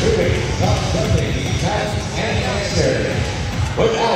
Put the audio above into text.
Moving, top jumping, pass, and answer.